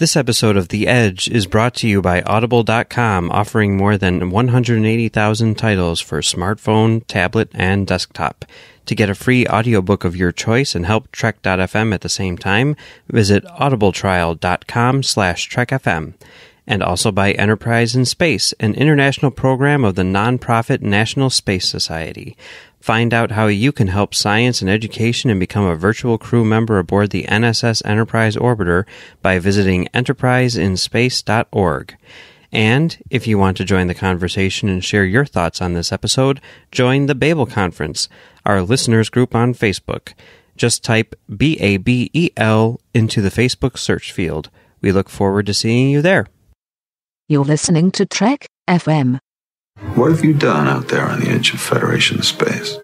This episode of The Edge is brought to you by Audible.com, offering more than 180,000 titles for smartphone, tablet, and desktop. To get a free audiobook of your choice and help Trek.fm at the same time, visit audibletrial.com slash trekfm. And also by Enterprise in Space, an international program of the nonprofit National Space Society. Find out how you can help science and education and become a virtual crew member aboard the NSS Enterprise Orbiter by visiting enterpriseinspace.org. And if you want to join the conversation and share your thoughts on this episode, join the Babel Conference, our listeners group on Facebook. Just type B A B E L into the Facebook search field. We look forward to seeing you there. You're listening to Trek FM. What have you done out there on the edge of Federation space?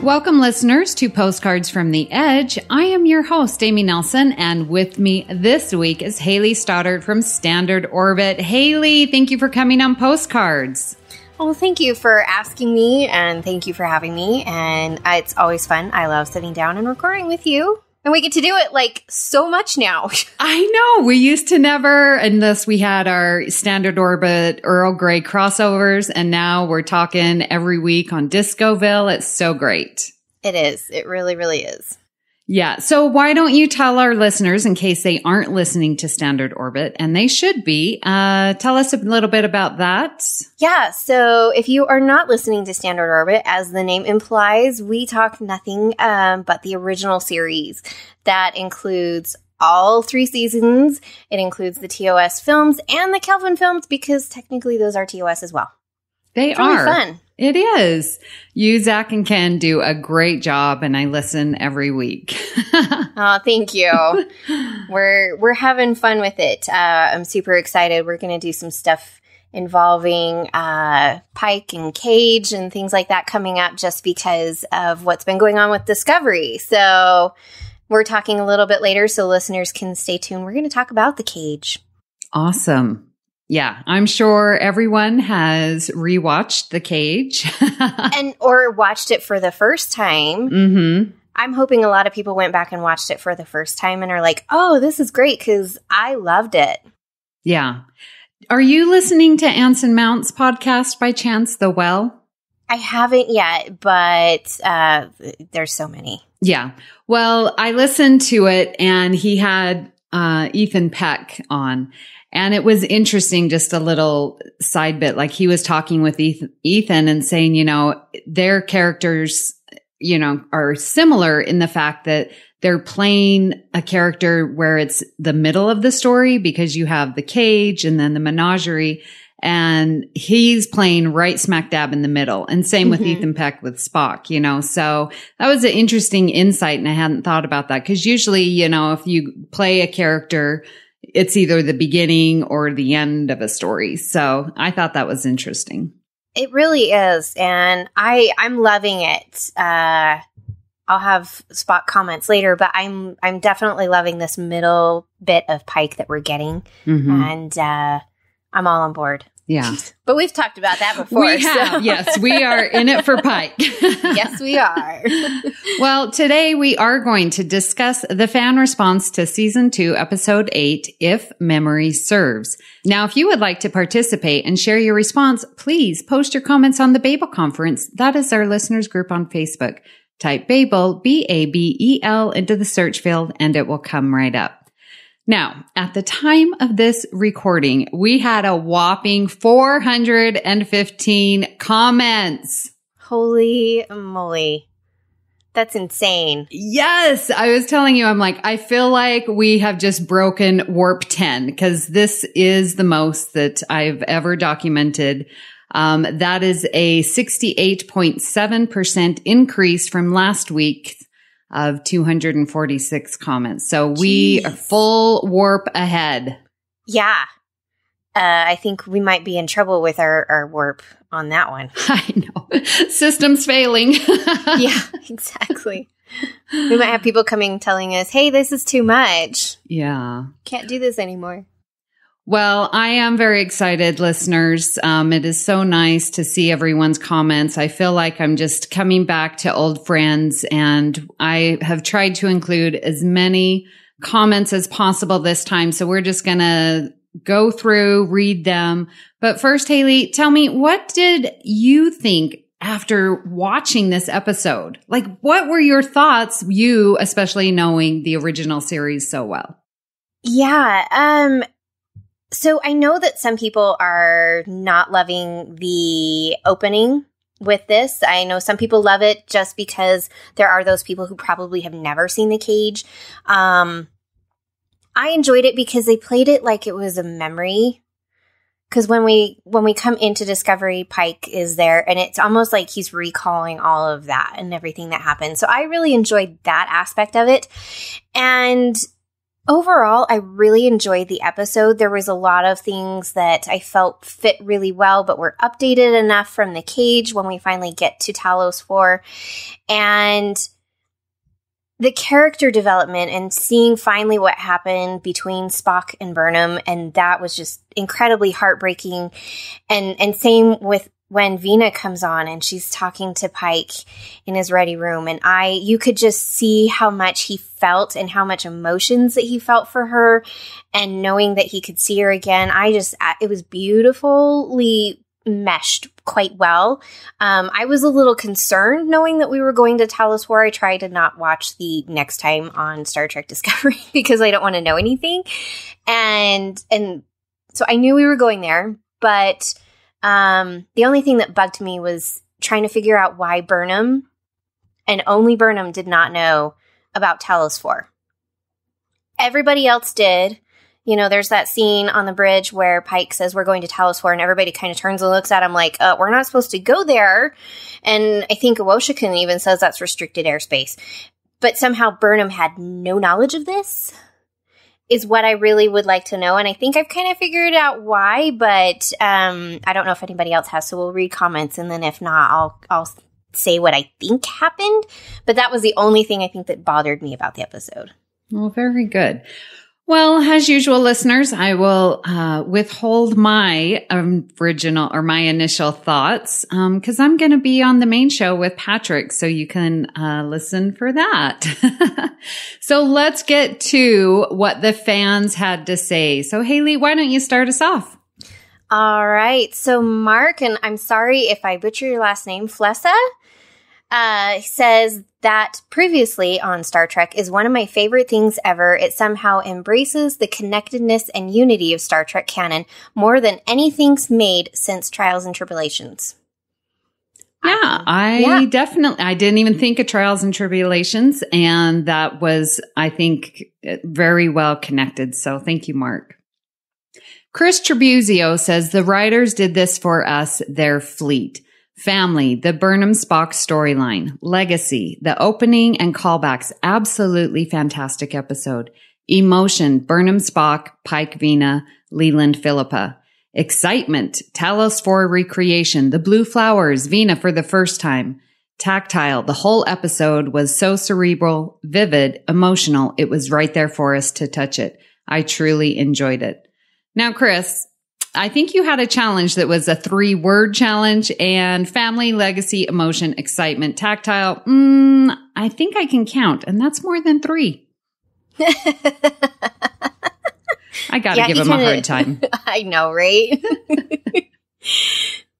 Welcome, listeners, to Postcards from the Edge. I am your host, Amy Nelson, and with me this week is Hayley Stoddart from Standard Orbit. Hayley, thank you for coming on Postcards. Well, thank you for asking me and thank you for having me. And it's always fun. I love sitting down and recording with you. And we get to do it like so much now. I know. We used to never, unless we had our standard orbit Earl Grey crossovers. And now we're talking every week on Discoville. It's so great. It is. It really, really is. Yeah. So why don't you tell our listeners, in case they aren't listening to Standard Orbit, and they should be, uh, tell us a little bit about that. Yeah. So if you are not listening to Standard Orbit, as the name implies, we talk nothing um, but the original series. That includes all three seasons. It includes the TOS films and the Kelvin films because technically those are TOS as well. They It's really are. fun. It is. You, Zach, and Ken do a great job, and I listen every week. Oh, thank you. we're we're having fun with it. Uh, I'm super excited. We're going to do some stuff involving uh, Pike and Cage and things like that coming up, just because of what's been going on with Discovery. So we're talking a little bit later, so listeners can stay tuned. We're going to talk about the Cage. awesome. Yeah, I'm sure everyone has rewatched The Cage. and or watched it for the first time. mm-hmm. I'm hoping a lot of people went back and watched it for the first time and are like, "Oh, this is great because I loved it." Yeah. Are you listening to Anson Mount's podcast by chance, The Well? I haven't yet, but uh, there's so many. Yeah. Well, I listened to it and he had uh, Ethan Peck on. And it was interesting, just a little side bit. Like he was talking with Ethan and saying, you know, their characters, you know, are similar in the fact that they're playing a character where it's the middle of the story because you have the cage and then the menagerie and he's playing right smack dab in the middle. And same with Mhm. Ethan Peck with Spock, you know. So that was an interesting insight, and I hadn't thought about that because usually, you know, if you play a character, it's either the beginning or the end of a story. So I thought that was interesting. It really is, and I I'm loving it. Uh, I'll have spot comments later, but I'm I'm definitely loving this middle bit of Pike that we're getting, Mhm. and uh, I'm all on board. Yeah, But we've talked about that before. we have. so- yes, we are in it for Pike. yes, we are. Well, today we are going to discuss the fan response to season two, episode eight, If Memory Serves. Now, if you would like to participate and share your response, please post your comments on the Babel Conference. That is our listeners group on Facebook. Type Babel, B-A-B-E-L into the search field and it will come right up. Now, at the time of this recording, we had a whopping 415 comments. Holy moly, that's insane. Yes, I was telling you, I'm like, I feel like we have just broken warp 10 because this is the most that I've ever documented. Um, that is a 68.7% increase from last week of 246 comments. So we are full warp ahead. Yeah. Uh, I think we might be in trouble with our, our warp on that one. I know. Systems failing. yeah, exactly. We might have people coming telling us, hey, this is too much. Yeah. Can't do this anymore. Well, I am very excited, listeners. Um, it is so nice to see everyone's comments. I feel like I'm just coming back to old friends, and I have tried to include as many comments as possible this time. So we're just going to go through, read them. But first, Hayley, tell me, what did you think after watching this episode? Like, what were your thoughts, you, especially knowing the original series so well? Yeah. Um, so I know that some people are not loving the opening with this. I know some people love it just because there are those people who probably have never seen the cage. Um, I enjoyed it because they played it like it was a memory. Cause when we, when we come into Discovery, Pike is there and it's almost like he's recalling all of that and everything that happened. So I really enjoyed that aspect of it. And overall, I really enjoyed the episode. There was a lot of things that I felt fit really well, but were updated enough from the cage when we finally get to Talos 4. And the character development and seeing finally what happened between Spock and Burnham, and that was just incredibly heartbreaking. And and same with when Vina comes on and she's talking to Pike in his ready room and I you could just see how much he felt and how much emotions that he felt for her and knowing that he could see her again I just it was beautifully meshed quite well. Um, I was a little concerned knowing that we were going to Talos 4. I tried to not watch the next time on Star Trek Discovery because I don't want to know anything. And and so I knew we were going there, but um, the only thing that bugged me was trying to figure out why Burnham and only Burnham did not know about Talos 4. Everybody else did. You know, there's that scene on the bridge where Pike says we're going to Talos 4 and everybody kind of turns and looks at him like, uh, we're not supposed to go there. And I think Owosekun even says that's restricted airspace. But somehow Burnham had no knowledge of this is what I really would like to know. And I think I've kind of figured out why, but um, I don't know if anybody else has. So we'll read comments, and then if not, I'll I'll say what I think happened. But that was the only thing I think that bothered me about the episode. Well, very good. Well, as usual, listeners, I will uh, withhold my original or my initial thoughts because um, I'm going to be on the main show with Patrick, so you can uh, listen for that. so let's get to what the fans had to say. So, Hayley, why don't you start us off? All right. So, Mark, and I'm sorry if I butcher your last name, Flessa, uh, says that previously on Star Trek is one of my favorite things ever. It somehow embraces the connectedness and unity of Star Trek canon more than anything's made since Trials and Tribulations. Yeah, I yeah. definitely, I didn't even think of Trials and Tribulations, and that was, I think, very well connected. So thank you, Mark. Chris Tribuzio says the writers did this for us, their fleet. Family, the Burnham Spock storyline, legacy, the opening and callbacks, absolutely fantastic episode. Emotion, Burnham Spock, Pike Vina, Leland Philippa. Excitement, Talos 4 recreation, the blue flowers, Vina for the first time. Tactile, the whole episode was so cerebral, vivid, emotional, it was right there for us to touch it. I truly enjoyed it. Now, Chris, I think you had a challenge that was a three word challenge and family, legacy, emotion, excitement, tactile. Mm, I think I can count, and that's more than three. I got to yeah, give him a hard time. I know, right?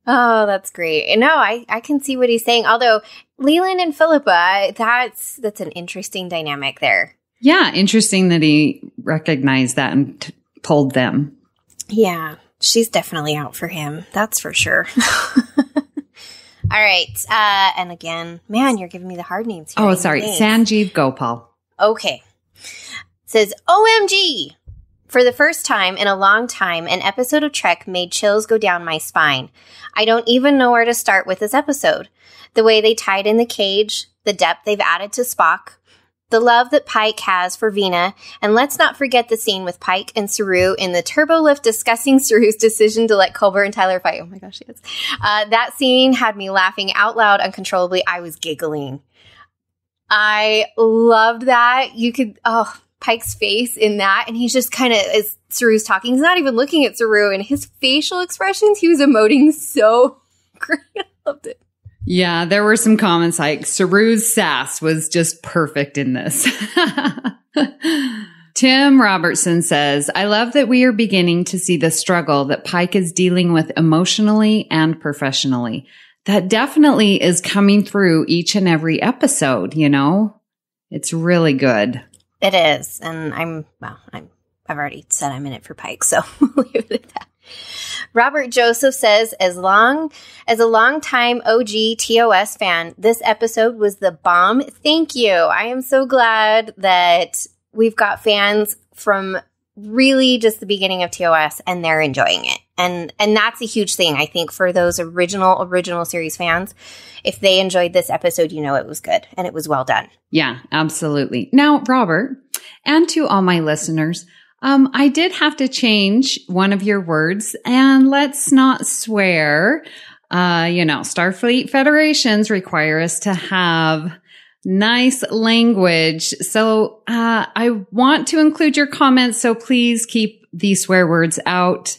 oh, that's great. No, I, I can see what he's saying. Although Leland and Philippa, that's that's an interesting dynamic there. Yeah, interesting that he recognized that and t- pulled them. Yeah she's definitely out for him. That's for sure. All right. Uh, and again, man, you're giving me the hard names here. Oh, sorry. Names. Sanjeev Gopal. Okay. says, OMG. For the first time in a long time, an episode of Trek made chills go down my spine. I don't even know where to start with this episode. The way they tied in the cage, the depth they've added to Spock, the love that Pike has for Vina, and let's not forget the scene with Pike and Saru in the turbo lift discussing Saru's decision to let Culber and Tyler fight. Oh my gosh, yes. Uh, that scene had me laughing out loud uncontrollably. I was giggling. I loved that. You could, oh, Pike's face in that, and he's just kind of as Saru's talking, he's not even looking at Saru, and his facial expressions, he was emoting so great. I loved it. Yeah, there were some comments like Saru's sass was just perfect in this. Tim Robertson says, I love that we are beginning to see the struggle that Pike is dealing with emotionally and professionally. That definitely is coming through each and every episode, you know? It's really good. It is. And I'm, well, I'm, I've already said I'm in it for Pike, so we'll leave it at that. Robert Joseph says, as long as a longtime OG TOS fan, this episode was the bomb. Thank you. I am so glad that we've got fans from really just the beginning of TOS and they're enjoying it. And and that's a huge thing I think for those original original series fans. If they enjoyed this episode, you know it was good and it was well done. Yeah, absolutely. Now, Robert, and to all my listeners, um, I did have to change one of your words, and let's not swear. Uh, you know, Starfleet Federations require us to have nice language. So uh, I want to include your comments, so please keep these swear words out.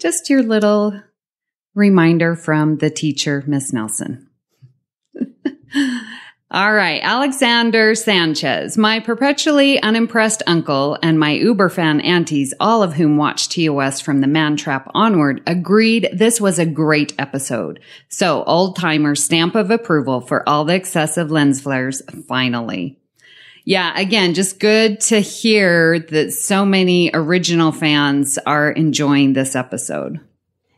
Just your little reminder from the teacher, Miss Nelson. All right, Alexander Sanchez, my perpetually unimpressed uncle and my uber fan aunties, all of whom watched TOS from the man trap onward, agreed this was a great episode. So old timer stamp of approval for all the excessive lens flares finally. Yeah, again, just good to hear that so many original fans are enjoying this episode.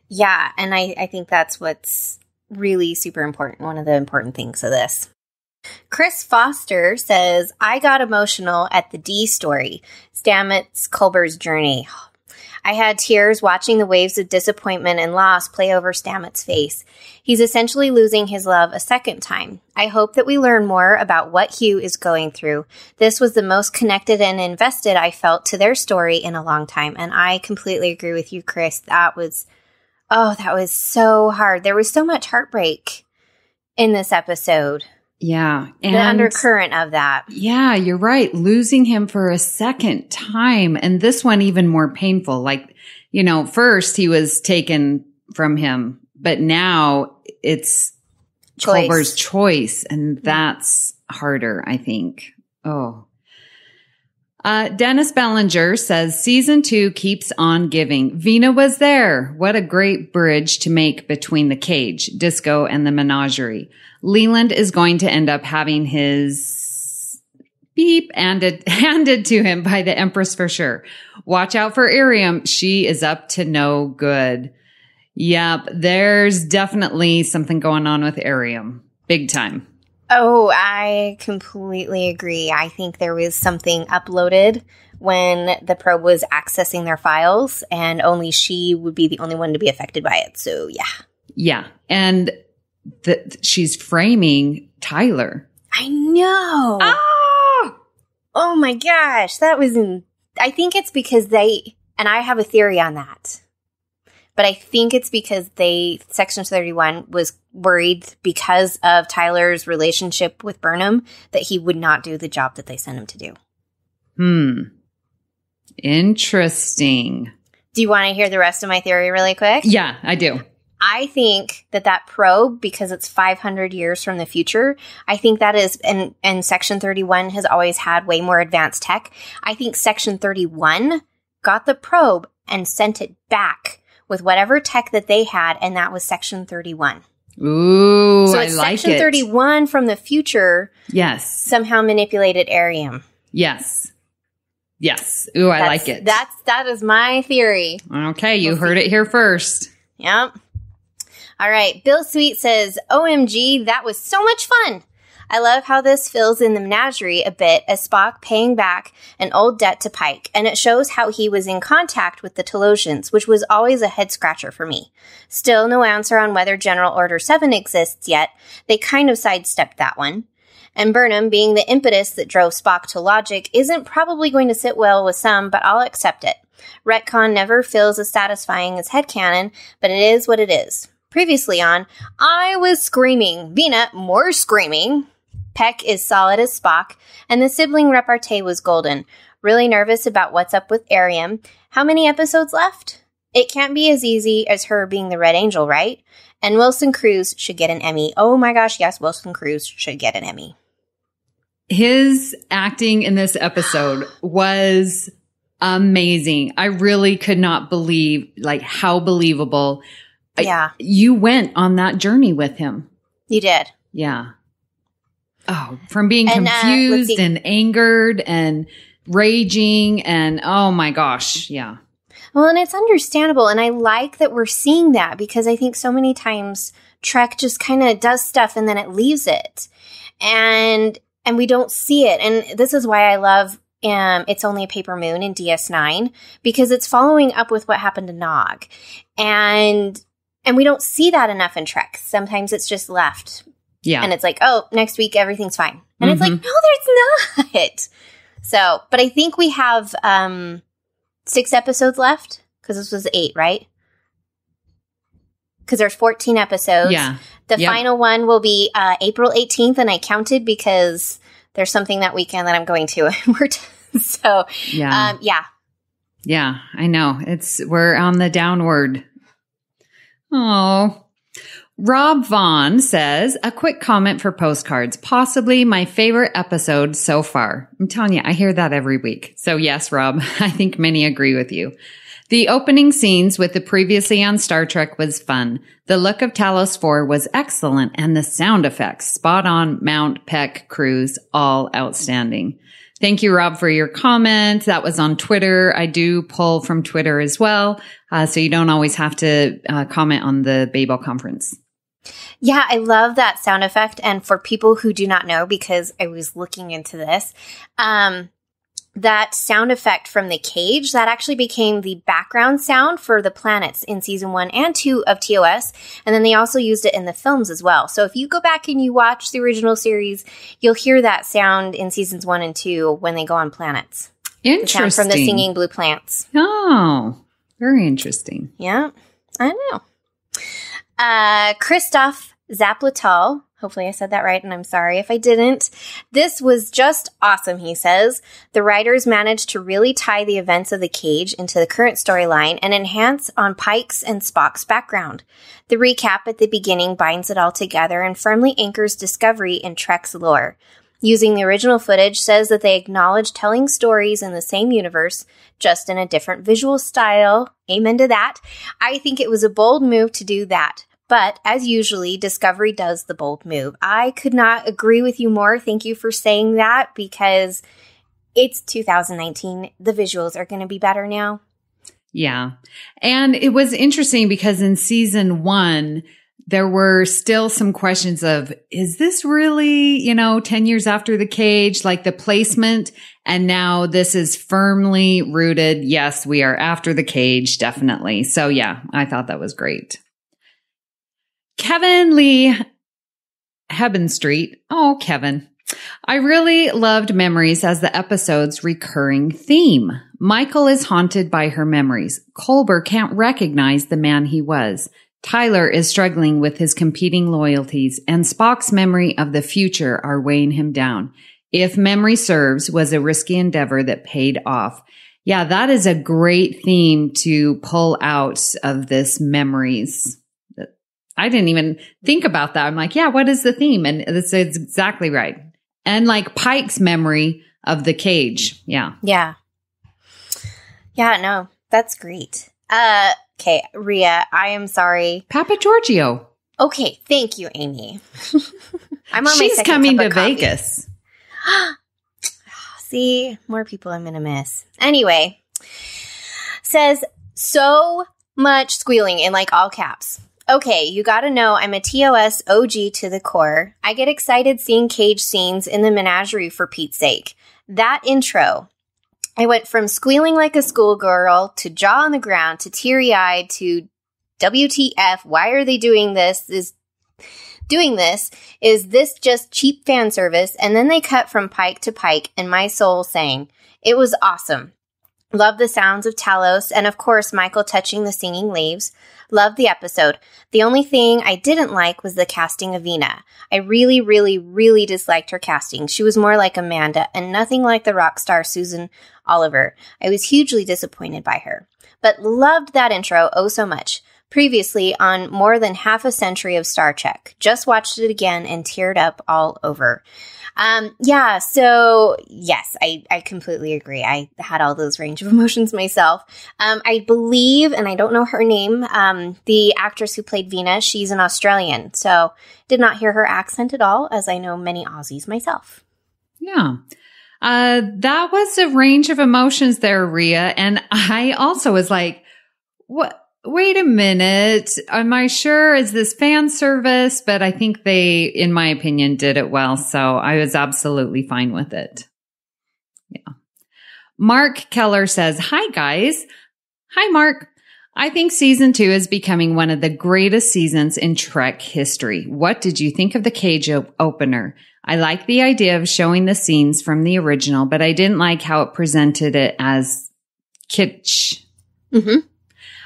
Yeah, and I, I think that's what's really super important. One of the important things of this. Chris Foster says, I got emotional at the D story, Stamets Culber's journey. I had tears watching the waves of disappointment and loss play over Stamets' face. He's essentially losing his love a second time. I hope that we learn more about what Hugh is going through. This was the most connected and invested I felt to their story in a long time. And I completely agree with you, Chris. That was, oh, that was so hard. There was so much heartbreak in this episode. Yeah. And the undercurrent of that. Yeah, you're right. Losing him for a second time. And this one even more painful. Like, you know, first he was taken from him, but now it's Choice. Culber's choice. And mm. that's harder, I think. Oh. Uh, Dennis Bellinger says season two keeps on giving. Vina was there. What a great bridge to make between the cage, disco, and the menagerie. Leland is going to end up having his beep handed, handed to him by the Empress for sure. Watch out for Airiam. She is up to no good. Yep. There's definitely something going on with Airiam. Big time. Oh, I completely agree. I think there was something uploaded when the probe was accessing their files, and only she would be the only one to be affected by it. So, yeah. Yeah. And that she's framing Tyler. I know. Ah! Oh my gosh. That was in. I think it's because they. And I have a theory on that. But I think it's because they. Section 31 was worried because of Tyler's relationship with Burnham that he would not do the job that they sent him to do. Hmm. Interesting. Do you want to hear the rest of my theory really quick? Yeah, I do. I think that that probe, because it's 500 years from the future, I think that is, and, and Section 31 has always had way more advanced tech. I think Section 31 got the probe and sent it back with whatever tech that they had, and that was Section 31. Ooh, so I it's like Section it. 31 from the future Yes. somehow manipulated Airiam. Yes. Yes. Ooh, I That's- like it. That's, that is my theory. okay, you heard it here first. Yep. All right. Bill Sweet says, OMG, that was so much fun. I love how this fills in the menagerie a bit as Spock paying back an old debt to Pike, and it shows how he was in contact with the Talosians, which was always a head scratcher for me. Still no answer on whether General Order 7 exists yet. They kind of sidestepped that one. And Burnham, being the impetus that drove Spock to logic, isn't probably going to sit well with some, but I'll accept it. Retcon never feels as satisfying as headcanon, but it is what it is. Previously on, I was screaming. Vina, more screaming. Peck is solid as Spock, and the sibling repartee was golden. Really nervous about what's up with Airiam. How many episodes left? It can't be as easy as her being the Red Angel, right? And Wilson Cruz should get an Emmy. Oh my gosh, yes, Wilson Cruz should get an Emmy. His acting in this episode was amazing. I really could not believe like how believable. I- Yeah. you went on that journey with him. You did. Yeah. Oh, from being And, uh, confused see. and angered and raging and oh my gosh, yeah. Well, and it's understandable. And I like that we're seeing that because I think so many times Trek just kind of does stuff and then it leaves it. And, and we don't see it. And this is why I love, um, It's Only a Paper Moon in DS9 because it's following up with what happened to Nog. And, and we don't see that enough in Trek. Sometimes it's just left Yeah. and it's like, oh, next week everything's fine. And it's like, Mhm. no, there's not. So, but I think we have um six episodes left because this was eight, right? Because there's 14 episodes. yeah. The Yep. final one will be uh, April 18th, and I counted because there's something that weekend that I'm going to. and we're so, Yeah. um, yeah. Yeah, I know. It's we're on the downward. Oh. Rob Vaughn says, a quick comment for postcards. Possibly my favorite episode so far. I'm telling you, I hear that every week. So yes, Rob, I think many agree with you. The opening scenes with the previously on Star Trek was fun. The look of Talos 4 was excellent and the sound effects, spot on Mount Peck Cruz, all outstanding. Thank you, Rob, for your comment. That was on Twitter. I do pull from Twitter as well. Uh, so you don't always have to uh, comment on the Babel conference. Yeah, I love that sound effect. And for people who do not know, because I was looking into this, um, that sound effect from the cage that actually became the background sound for the planets in season one and two of TOS. And then they also used it in the films as well. So if you go back and you watch the original series, you'll hear that sound in seasons one and two when they go on planets. The Interesting. sound from the singing blue plants. Oh, very interesting. Yeah, I know. Uh, Christoph Zaplatal. Hopefully I said that right, and I'm sorry if I didn't. This was just awesome, he says. The writers managed to really tie the events of the cage into the current storyline and enhance on Pike's and Spock's background. The recap at the beginning binds it all together and firmly anchors Discovery in Trek's lore. Using the original footage says that they acknowledge telling stories in the same universe, just in a different visual style. Amen to that. I think it was a bold move to do that. But as usually, Discovery does the bold move. I could not agree with you more. Thank you for saying that because it's 2019. The visuals are going to be better now. Yeah. And it was interesting because in season one, there were still some questions of, is this really, you know, 10 years after the cage, like the placement? And now this is firmly rooted. Yes, we are after the cage, definitely. So yeah, I thought that was great. Kevin Lee Hebben Street. Oh, Kevin. I really loved memories as the episode's recurring theme. Michael is haunted by her memories. Culber can't recognize the man he was. Tyler is struggling with his competing loyalties and Spock's memory of the future are weighing him down. If memory serves was a risky endeavor that paid off. Yeah, that is a great theme to pull out of this memories. I didn't even think about that. I'm like, yeah, what is the theme? And it's, it's exactly right. And like Pike's memory of the cage. Yeah. Yeah. Yeah, no, that's great. Uh, okay, Ria, I am sorry. Papa Giorgio. Okay, thank you, Amy. I'm on She's coming cup to. Vegas. See, more people I'm going to miss. Anyway, says so much squealing in like all caps. Okay, you gotta know I'm a TOS OG to the core. I get excited seeing cage scenes in the menagerie for Pete's sake. That intro. I went from squealing like a schoolgirl to jaw on the ground to teary eyed to WTF. Why are they doing this? Is doing this? Is this just cheap fan service? And then they cut from Pike to Pike, and my soul sang, It was awesome. Love the sounds of Talos and of course Michael touching the singing leaves. Love the episode. The only thing I didn't like was the casting of Vina. I really, really, really disliked her casting. She was more like Amanda and nothing like the rock star Susan Oliver. I was hugely disappointed by her. But loved that intro oh so much. Previously on more than half a century of Star Trek. Just watched it again and teared up all over. Um, yeah, so yes, I, I completely agree. I had all those range of emotions myself. Um, I believe, and I don't know her name, um, the actress who played Vina, she's an Australian. So did not hear her accent at all, as I know many Aussies myself. Yeah. Uh, that was a range of emotions there, Ria. And I also was like, what? Wait a minute. Am I sure is this fan service? But I think they, in my opinion, did it well. So I was absolutely fine with it. Yeah. Mark Keller says, Hi guys. Hi, Mark. I think season two is becoming one of the greatest seasons in Trek history. What did you think of the cage op- opener? I like the idea of showing the scenes from the original, but I didn't like how it presented it as kitsch. Mm-hmm.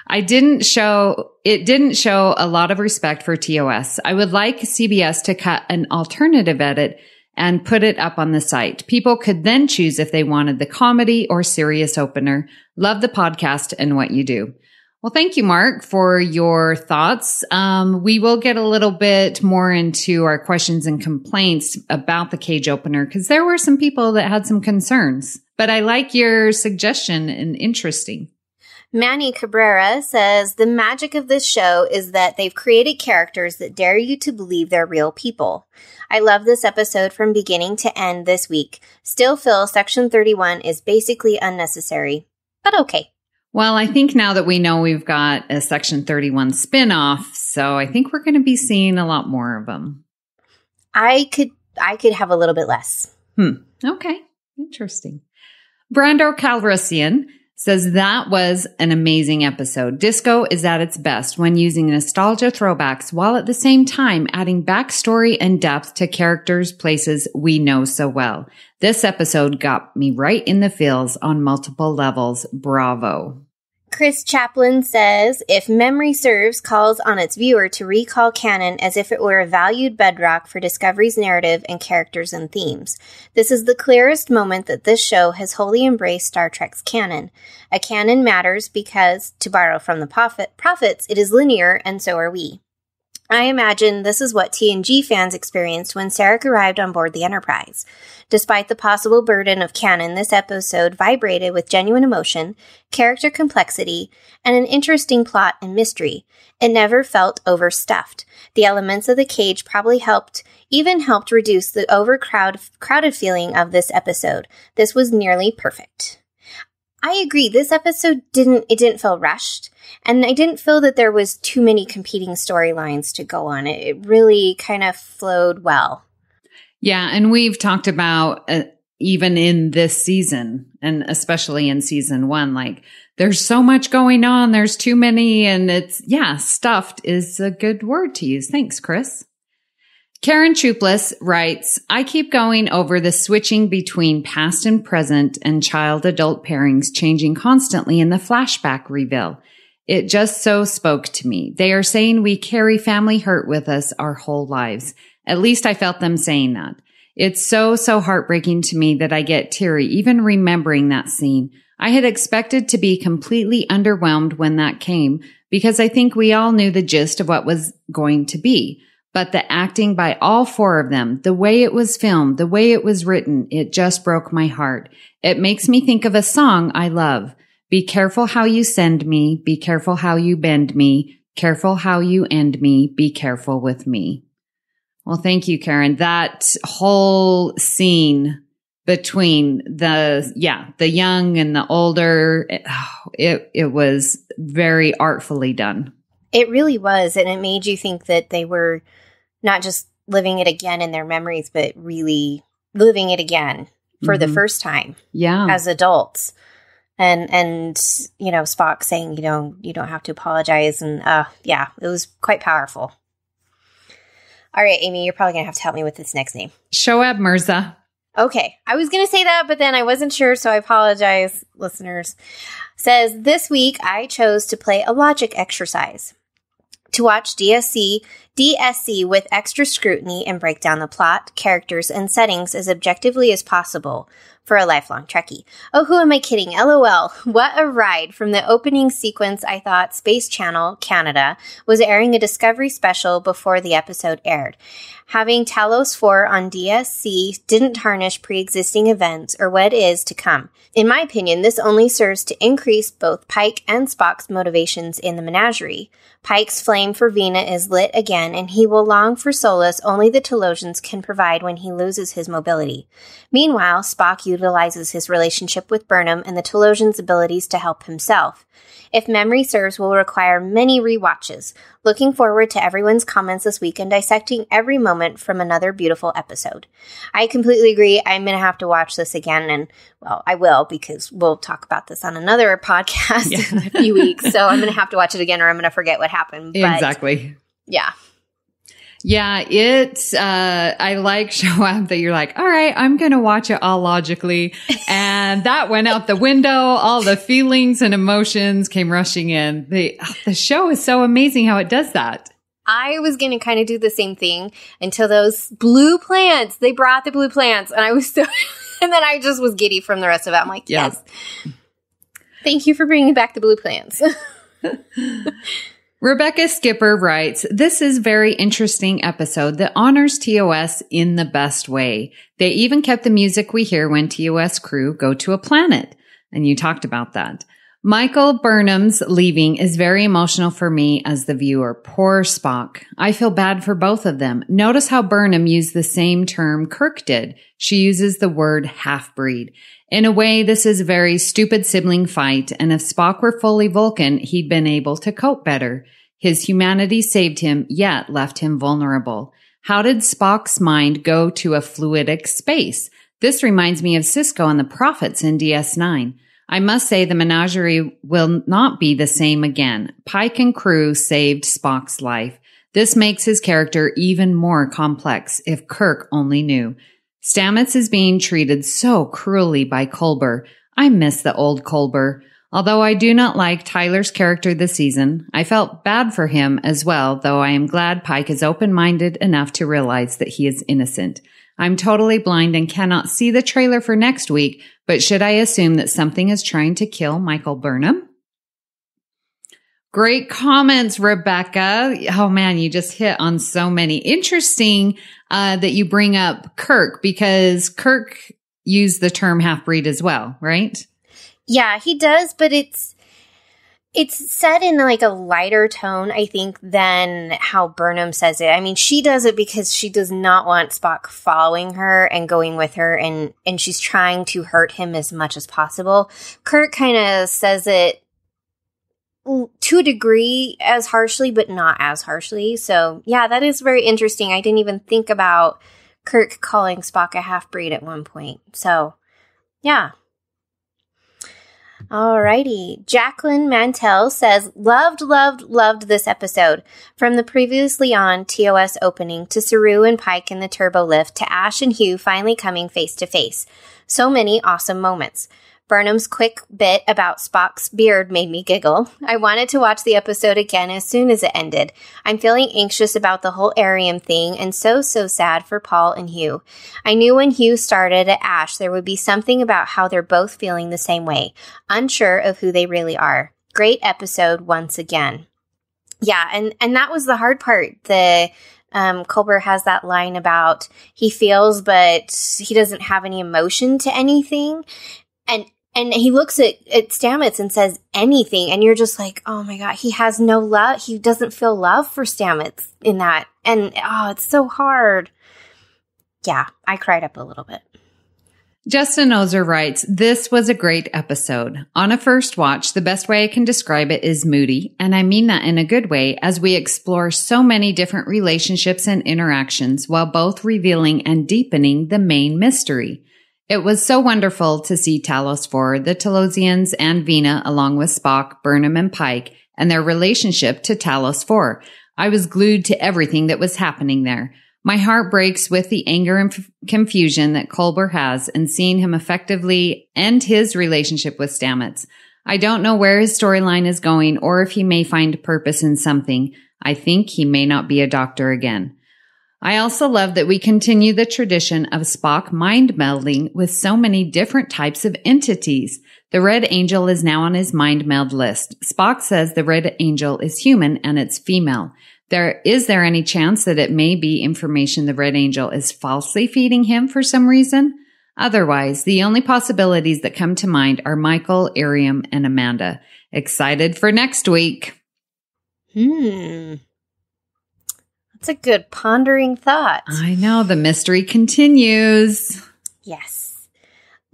I didn't show, it didn't show a lot of respect for TOS. I would like CBS to cut an alternative edit and put it up on the site. People could then choose if they wanted the comedy or serious opener. Love the podcast and what you do. Well, thank you, Mark, for your thoughts. Um, we will get a little bit more into our questions and complaints about the cage opener because there were some people that had some concerns. But I like your suggestion and interesting. Manny Cabrera says the magic of this show is that they've created characters that dare you to believe they're real people. I love this episode from beginning to end this week. Still feel Section 31 is basically unnecessary, but okay. Well, I think now that we know we've got a Section 31 spinoff, so I think we're going to be seeing a lot more of them. I could I could have a little bit less. Hmm. Okay. Interesting. Brando Calrissian says that was an amazing episode. Disco is at its best when using nostalgia throwbacks while at the same time adding backstory and depth to characters, places we know so well. This episode got me right in the feels on multiple levels. Bravo. Chris Chaplin says, if memory serves, calls on its viewer to recall canon as if it were a valued bedrock for Discovery's narrative and characters and themes. This is the clearest moment that this show has wholly embraced Star Trek's canon. A canon matters because, to borrow from the prophet, prophets, it is linear and so are we. I imagine this is what TNG fans experienced when Sarek arrived on board the Enterprise. Despite the possible burden of canon, this episode vibrated with genuine emotion, character complexity, and an interesting plot and mystery. It never felt overstuffed. The elements of the cage probably helped, even helped reduce the overcrowded feeling of this episode. This was nearly perfect. I agree. This episode didn't, it didn't feel rushed. And I didn't feel that there was too many competing storylines to go on. It, it really kind of flowed well. Yeah. And we've talked about uh, even in this season and especially in season one, like there's so much going on. There's too many. And it's, yeah, stuffed is a good word to use. Thanks, Chris. Karen Chupless writes, I keep going over the switching between past and present and child adult pairings changing constantly in the flashback reveal. It just so spoke to me. They are saying we carry family hurt with us our whole lives. At least I felt them saying that. It's so, so heartbreaking to me that I get teary even remembering that scene. I had expected to be completely underwhelmed when that came because I think we all knew the gist of what was going to be. But the acting by all four of them, the way it was filmed, the way it was written, it just broke my heart. It makes me think of a song I love. Be careful how you send me. Be careful how you bend me. Careful how you end me. Be careful with me. Well, thank you, Karen. That whole scene between the, yeah, the young and the older, it, it was very artfully done. It really was. And it made you think that they were not just living it again in their memories, but really living it again for mm-hmm. the first time. Yeah. As adults and and you know Spock saying you know you don't have to apologize and uh yeah it was quite powerful. All right, Amy, you're probably gonna have to help me with this next name. Shoaib Mirza. Okay, I was going to say that, but then I wasn't sure, so I apologize, listeners. Says, This week I chose to play a logic exercise. To watch DSC, DSC with extra scrutiny and break down the plot, characters, and settings as objectively as possible for a lifelong Trekkie. Oh, who am I kidding? LOL. What a ride. From the opening sequence, I thought Space Channel Canada was airing a Discovery special before the episode aired. Having Talos 4 on DSC didn't tarnish pre-existing events or what is to come. In my opinion, this only serves to increase both Pike and Spock's motivations in the menagerie. Pike's flame for Vina is lit again, and he will long for solace only the Talosians can provide when he loses his mobility. Meanwhile, Spock utilizes his relationship with Burnham and the Talosians' abilities to help himself. If memory serves, will require many re-watches. Looking forward to everyone's comments this week and dissecting every moment from another beautiful episode. I completely agree. I'm going to have to watch this again, and well, I will because we'll talk about this on another podcast Yeah. in a few weeks. So I'm going to have to watch it again, or I'm going to forget what happened. But exactly. Yeah. Yeah, it's uh I like show up that you're like, all right, I'm gonna watch it all logically. And that went out the window. All the feelings and emotions came rushing in. The the show is so amazing how it does that. I was going to kind of do the same thing until those blue plants, they brought the blue plants and I was so, and then I just was giddy from the rest of it. I'm like, Yeah. yes. Thank you for bringing back the blue plants. Rebecca Skipper writes, This is very interesting episode that honors TOS in the best way. They even kept the music we hear when TOS crew go to a planet. And you talked about that. Michael Burnham's leaving is very emotional for me as the viewer. Poor Spock. I feel bad for both of them. Notice how Burnham used the same term Kirk did. She uses the word half breed. In a way, this is a very stupid sibling fight, and if Spock were fully Vulcan, he'd been able to cope better. His humanity saved him, yet left him vulnerable. How did Spock's mind go to a fluidic space? This reminds me of Sisko and the Prophets in DS9. I must say the menagerie will not be the same again. Pike and crew saved Spock's life. This makes his character even more complex if Kirk only knew. Stamets is being treated so cruelly by Culber. I miss the old Culber. Although I do not like Tyler's character this season, I felt bad for him as well, though I am glad Pike is open-minded enough to realize that he is innocent. I'm totally blind and cannot see the trailer for next week, but should I assume that something is trying to kill Michael Burnham? Great comments, Rebecca. Oh man, you just hit on so many. Interesting uh, that you bring up Kirk because Kirk used the term half breed as well, right? yeah, he does, but it's, it's said in like a lighter tone, I think, than how Burnham says it. I mean, she does it because she does not want Spock following her and going with her, and and she's trying to hurt him as much as possible. Kirk kind of says it to a degree as harshly, but not as harshly. So yeah, that is very interesting. I didn't even think about Kirk calling Spock a half breed at one point. So yeah. Alrighty. Jacqueline Mantell says, loved, loved, loved this episode. From the previously on TOS opening to Saru and Pike in the turbo lift to Ash and Hugh finally coming face to face. So many awesome moments. Burnham's quick bit about Spock's beard made me giggle. I wanted to watch the episode again as soon as it ended. I'm feeling anxious about the whole Airiam thing and so, so sad for Paul and Hugh. I knew when Hugh started at Ash there would be something about how they're both feeling the same way, unsure of who they really are. Great episode once again. Yeah, and, and that was the hard part. The um, Culber has that line about he feels, but he doesn't have any emotion to anything. And and he looks at, at Stamets and says anything, and you're just like, oh my god, he has no love. He doesn't feel love for Stamets in that, and oh, it's so hard. Yeah, I cried up a little bit. Justin Ozer writes, This was a great episode. On a first watch, the best way I can describe it is moody, and I mean that in a good way as we explore so many different relationships and interactions while both revealing and deepening the main mystery. It was so wonderful to see Talos 4, the Talosians, and Vina along with Spock, Burnham, and Pike, and their relationship to Talos 4. I was glued to everything that was happening there. My heart breaks with the anger and f- confusion that Culber has and seeing him effectively end his relationship with Stamets. I don't know where his storyline is going or if he may find purpose in something. I think he may not be a doctor again. I also love that we continue the tradition of Spock mind melding with so many different types of entities. The Red Angel is now on his mind meld list. Spock says the Red Angel is human and it's female. There is there any chance that it may be information the Red Angel is falsely feeding him for some reason? Otherwise, the only possibilities that come to mind are Michael, Airiam, and Amanda. Excited for next week. Hmm. That's a good pondering thought. I know the mystery continues. Yes.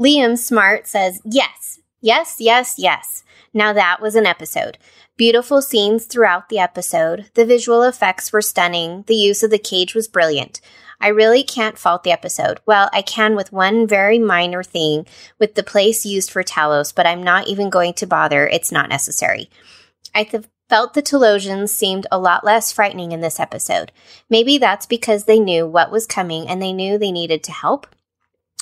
Liam Smart says, yes, yes, yes, yes. Now that was an episode. Beautiful scenes throughout the episode. The visual effects were stunning. The use of the cage was brilliant. I really can't fault the episode. Well, I can with one very minor thing with the place used for Talos, but I'm not even going to bother. It's not necessary. I th- felt the Talosians seemed a lot less frightening in this episode. Maybe that's because they knew what was coming and they knew they needed to help.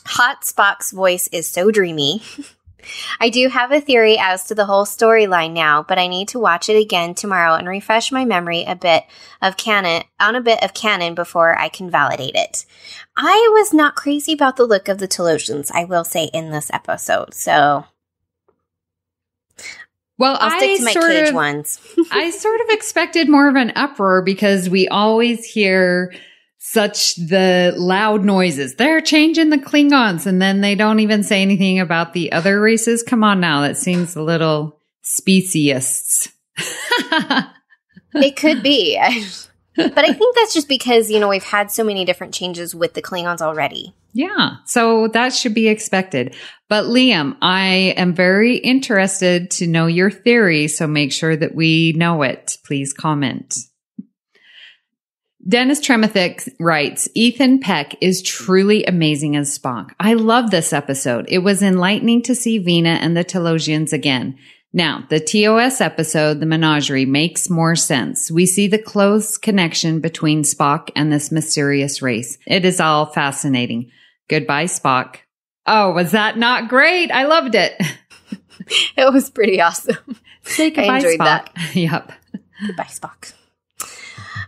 Hot Spock's voice is so dreamy. I do have a theory as to the whole storyline now, but I need to watch it again tomorrow and refresh my memory a bit of canon on a bit of canon before I can validate it. I was not crazy about the look of the Talosians, I will say, in this episode. So Well, I'll stick I to my sort cage of, ones. I sort of expected more of an uproar because we always hear such the loud noises. They're changing the Klingons and then they don't even say anything about the other races. Come on now. That seems a little speciesists. it could be. But I think that's just because, you know, we've had so many different changes with the Klingons already. Yeah. So that should be expected. But Liam, I am very interested to know your theory. So make sure that we know it. Please comment. Dennis Tremathick writes, Ethan Peck is truly amazing as Spock. I love this episode. It was enlightening to see Vina and the Talosians again. Now, the TOS episode, The Menagerie, makes more sense. We see the close connection between Spock and this mysterious race. It is all fascinating. Goodbye, Spock. Oh, was that not great? I loved it. It was pretty awesome. Say goodbye, enjoyed Spock. that. Yep. Goodbye, Spock.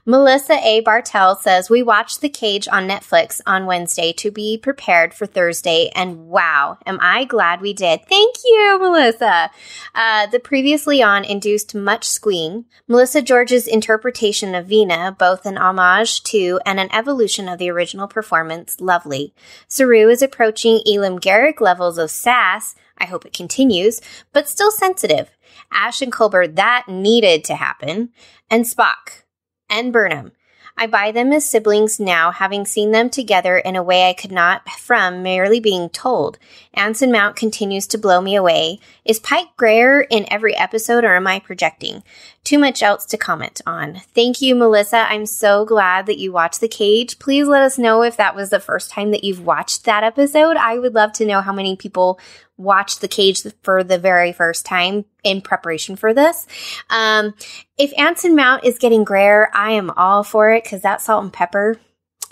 Melissa A. Bartell says, We watched The Cage on Netflix on Wednesday to be prepared for Thursday, and wow, am I glad we did. Thank you, Melissa. Uh, the previously on induced much squeeing. Melissa George's interpretation of Vina, both an homage to and an evolution of the original performance, lovely. Saru is approaching Elim Garak levels of sass. I hope it continues, but still sensitive. Ash and Culber, that needed to happen. And Spock and Burnham. I buy them as siblings now, having seen them together in a way I could not from merely being told. Anson Mount continues to blow me away. Is Pike grayer in every episode, or am I projecting? Too much else to comment on. Thank you, Melissa. I'm so glad that you watched The Cage. Please let us know if that was the first time that you've watched that episode. I would love to know how many people watched The Cage for the very first time in preparation for this. Um, if Anson Mount is getting grayer, I am all for it because that salt and pepper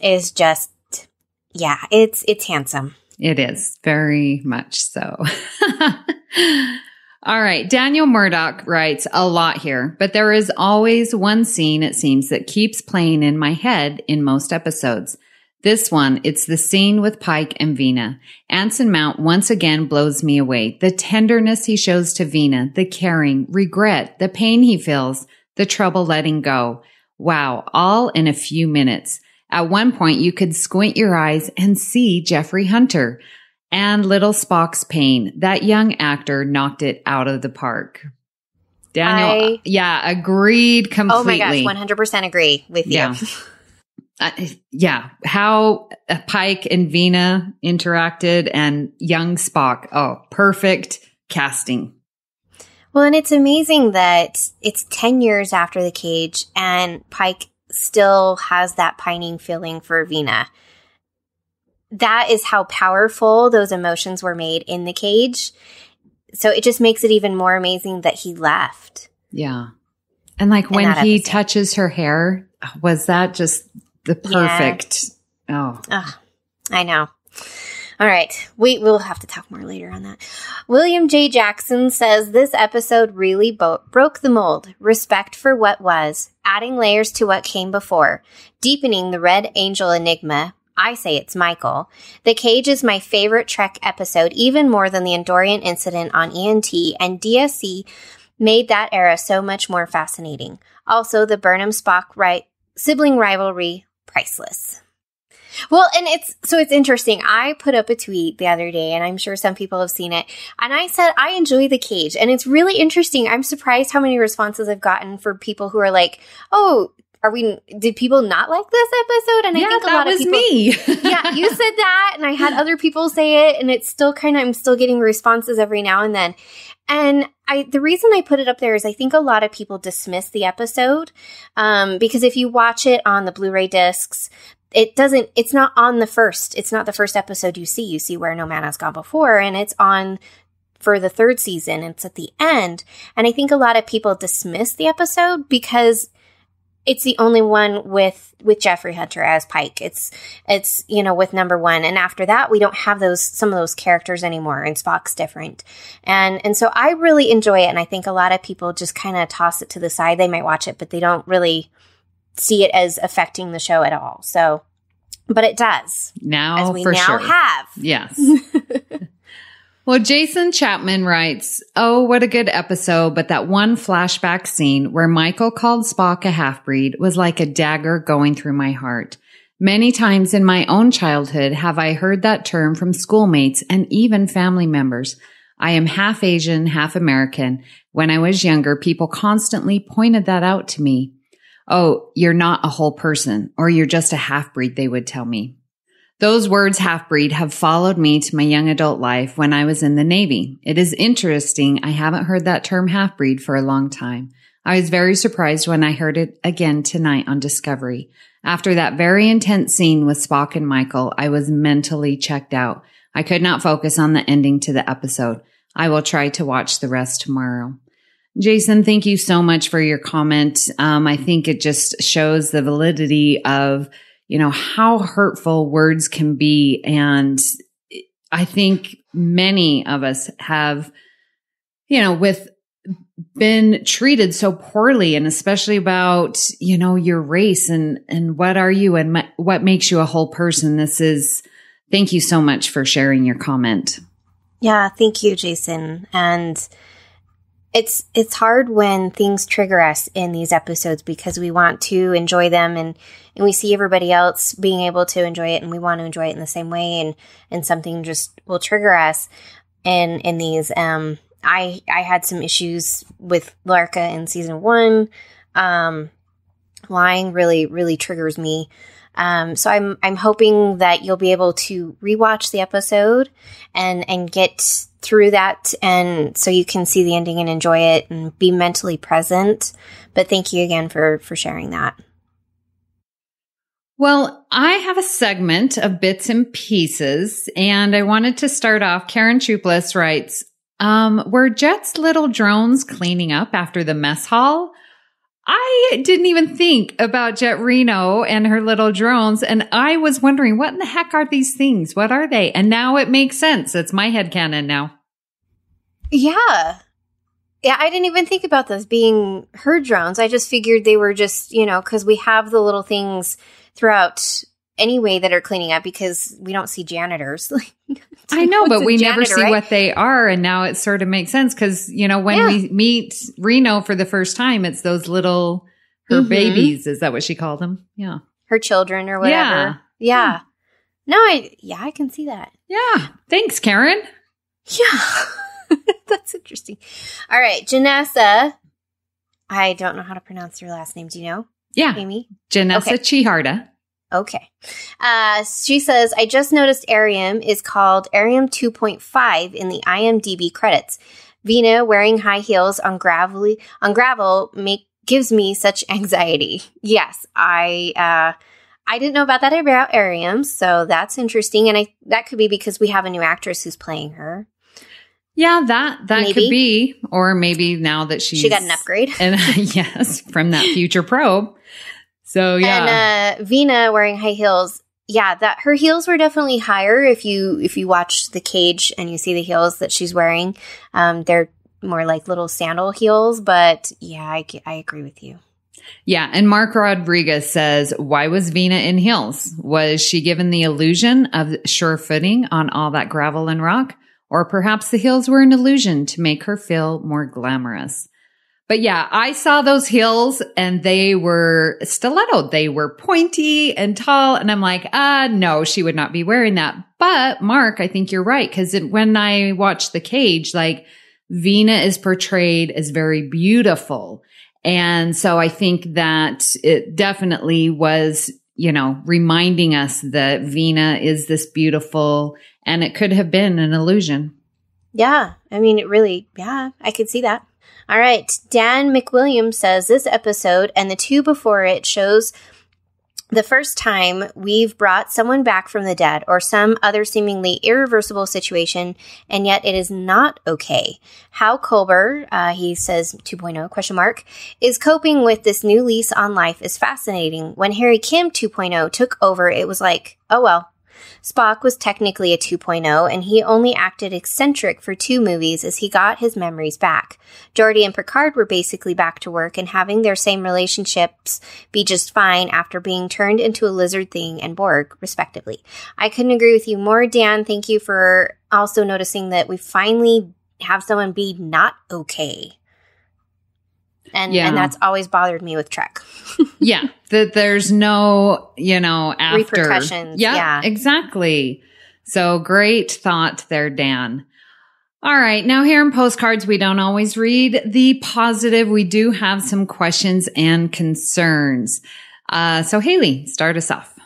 is just, yeah, it's it's handsome. It is very much so. All right. Daniel Murdoch writes a lot here, but there is always one scene, it seems, that keeps playing in my head in most episodes. This one, it's the scene with Pike and Vina. Anson Mount once again blows me away. The tenderness he shows to Vina, the caring, regret, the pain he feels, the trouble letting go. Wow, all in a few minutes. At one point, you could squint your eyes and see Jeffrey Hunter and little Spock's pain. That young actor knocked it out of the park. Daniel, I- yeah, agreed completely. Oh my gosh, 100% agree with you. Yeah. Uh, yeah, how Pike and Vina interacted and young Spock. Oh, perfect casting. Well, and it's amazing that it's 10 years after the cage and Pike still has that pining feeling for Vina. That is how powerful those emotions were made in the cage. So it just makes it even more amazing that he left. Yeah. And like when he touches her hair, was that just the Yeah. perfect. Oh, Ugh, I know. All right. We will have to talk more later on that. William J. Jackson says this episode really bo- broke the mold. Respect for what was, adding layers to what came before, deepening the Red Angel enigma. I say it's Michael. The Cage is my favorite Trek episode, even more than the Andorian incident on ENT, and DSC made that era so much more fascinating. Also, the Burnham Spock right sibling rivalry, priceless. Well, and it's so it's interesting. I put up a tweet the other day, and I'm sure some people have seen it. And I said, I enjoy the cage. And it's really interesting. I'm surprised how many responses I've gotten for people who are like, oh, are we, did people not like this episode? And I think a that lot was of people. me. yeah, you said that, and I had other people say it, and it's still kind of, I'm still getting responses every now and then. And I, the reason I put it up there is I think a lot of people dismiss the episode, um, because if you watch it on the Blu-ray discs, it doesn't, it's not on the first, it's not the first episode you see. You see where No Man Has Gone Before, and it's on for the third season. It's at the end. And I think a lot of people dismiss the episode because it's the only one with with Jeffrey Hunter as Pike. It's it's you know with number one, and after that we don't have those some of those characters anymore, and Spock's different, and and so I really enjoy it, and I think a lot of people just kind of toss it to the side. They might watch it, but they don't really see it as affecting the show at all. So, but it does, now as we for now sure. have. Yes. well, Jason Chapman writes, Oh, what a good episode. But that one flashback scene where Michael called Spock a half breed was like a dagger going through my heart. Many times in my own childhood have I heard that term from schoolmates and even family members. I am half Asian, half American. When I was younger, people constantly pointed that out to me. Oh, you're not a whole person, or you're just a half breed, they would tell me. Those words half breed have followed me to my young adult life when I was in the Navy. It is interesting. I haven't heard that term half breed for a long time. I was very surprised when I heard it again tonight on Discovery. After that very intense scene with Spock and Michael, I was mentally checked out. I could not focus on the ending to the episode. I will try to watch the rest tomorrow. Jason, thank you so much for your comment. Um, I think it just shows the validity of, you know, how hurtful words can be. And I think many of us have, you know, with been treated so poorly and especially about, you know, your race and, and what are you and ma- what makes you a whole person. This is, thank you so much for sharing your comment. Yeah, thank you, Jason. And it's it's hard when things trigger us in these episodes because we want to enjoy them and and we see everybody else being able to enjoy it and we want to enjoy it in the same way and and something just will trigger us in in these um I I had some issues with Lorca in season 1 um lying really really triggers me um, so I'm I'm hoping that you'll be able to rewatch the episode and and get through that, and so you can see the ending and enjoy it and be mentally present. But thank you again for for sharing that. Well, I have a segment of bits and pieces, and I wanted to start off. Karen Chuplis writes, um, were Jet's little drones cleaning up after the mess hall? I didn't even think about Jet Reno and her little drones, and I was wondering, what in the heck are these things? What are they? And now it makes sense. It's my head canon now. Yeah. Yeah, I didn't even think about those being her drones. I just figured they were just, you know, because we have the little things throughout anyway that are cleaning up because we don't see janitors. I know, but we never see right? what they are. And now it sort of makes sense because, you know, when Yeah. we meet Reno for the first time, it's those little, her Mhm. babies. Is that what she called them? Yeah. her children or whatever. Yeah. No, I yeah, I can see that. Yeah. Thanks, Karen. Yeah. That's interesting. All right, Janessa. I don't know how to pronounce your last name. Do you know, Yeah. Amy? Janessa Okay. Chiharda. Okay. Uh, she says, I just noticed Airiam is called Airiam 2.5 in the IMDb credits. Vina wearing high heels on gravelly on gravel make gives me such anxiety. Yes, I uh, I didn't know about that about Airiam, so that's interesting. And I that could be because we have a new actress who's playing her. Yeah, that that Maybe. could be, or maybe now that she's she got an upgrade. and yes, from that future probe. So yeah. And uh, Vina wearing high heels. Yeah, that her heels were definitely higher. If you if you watch the cage and you see the heels that she's wearing, um, they're more like little sandal heels. But yeah, I, I agree with you. Yeah. And Mark Rodriguez says, why was Vina in heels? Was she given the illusion of sure footing on all that gravel and rock? Or perhaps the heels were an illusion to make her feel more glamorous. But yeah, I saw those heels and they were stiletto. They were pointy and tall. And I'm like, ah, uh, no, she would not be wearing that. But Mark, I think you're right. Cause when I watched the cage, like Vina is portrayed as very beautiful. And so I think that it definitely was, you know, reminding us that Vina is this beautiful and it could have been an illusion. Yeah. I mean, it really, yeah, I could see that. All right. Dan McWilliams says this episode and the two before it shows the first time we've brought someone back from the dead or some other seemingly irreversible situation, and yet it is not okay. How Culber, uh, he says 2.0 question mark, is coping with this new lease on life is fascinating. When Harry Kim 2.0 took over, it was like, oh well, Spock was technically a 2.0, and he only acted eccentric for two movies as he got his memories back. Geordi and Picard were basically back to work and having their same relationships be just fine after being turned into a lizard thing and Borg, respectively. I couldn't agree with you more, Dan. Thank you for also noticing that we finally have someone be not okay and yeah. and that's always bothered me with Trek. yeah, that there's no you know after repercussions. Yeah, yeah, exactly. So great thought there, Dan. All right. Now here in postcards, we don't always read the positive. We do have some questions and concerns. Uh, so Hayley, start us off.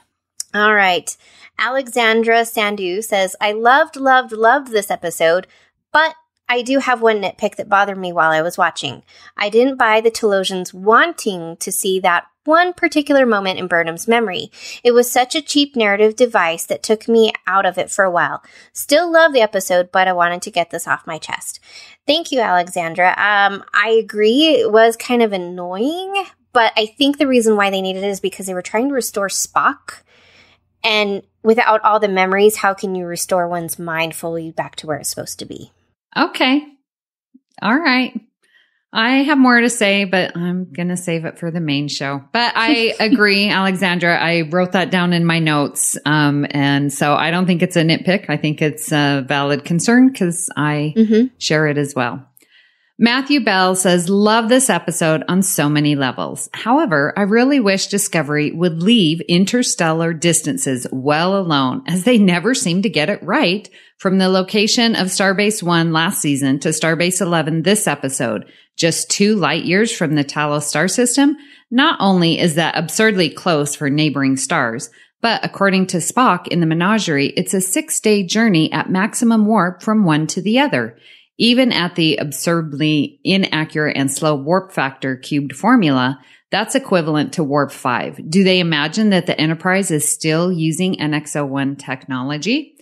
All right. Alexandra Sandu says, I loved, loved, loved this episode, but I do have one nitpick that bothered me while I was watching. I didn't buy the Talosians wanting to see that one particular moment in Burnham's memory. It was such a cheap narrative device that took me out of it for a while. Still love the episode, but I wanted to get this off my chest. Thank you, Alexandra. Um, I agree. It was kind of annoying, but I think the reason why they needed it is because they were trying to restore Spock. And without all the memories, how can you restore one's mind fully back to where it's supposed to be? Okay. All right. I have more to say, but I'm going to save it for the main show. But I agree, Alexandra. I wrote that down in my notes. Um, and so I don't think it's a nitpick. I think it's a valid concern because I mm-hmm. share it as well. Matthew Bell says, love this episode on so many levels. However, I really wish Discovery would leave interstellar distances well alone as they never seem to get it right from the location of Starbase 1 last season to Starbase 11 this episode, just two light years from the Talos star system. Not only is that absurdly close for neighboring stars, but according to Spock in the menagerie, it's a six day journey at maximum warp from one to the other. Even at the absurdly inaccurate and slow warp factor cubed formula, that's equivalent to warp 5. Do they imagine that the Enterprise is still using NX-01 technology?